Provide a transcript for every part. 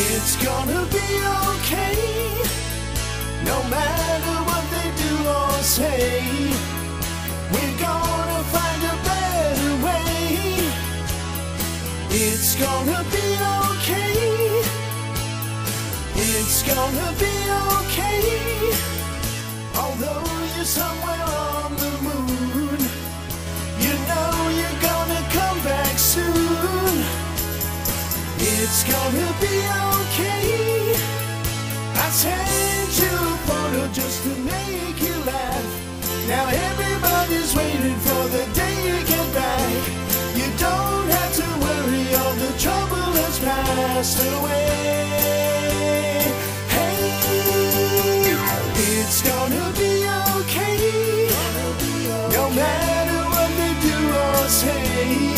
It's gonna be okay. No matter what they do or say, we're gonna find a better way. It's gonna be okay. It's gonna be okay. Although you're somewhere It's gonna be okay. I sent you a photo just to make you laugh. Now everybody's waiting for the day you get back. You don't have to worry, all the trouble has passed away. Hey, it's gonna be okay. No matter what they do or say,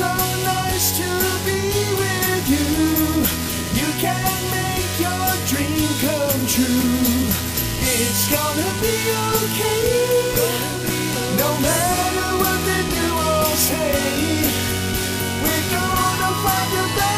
so nice to be with you. You can make your dream come true. It's gonna be okay. No matter what they do or say, we're gonna find a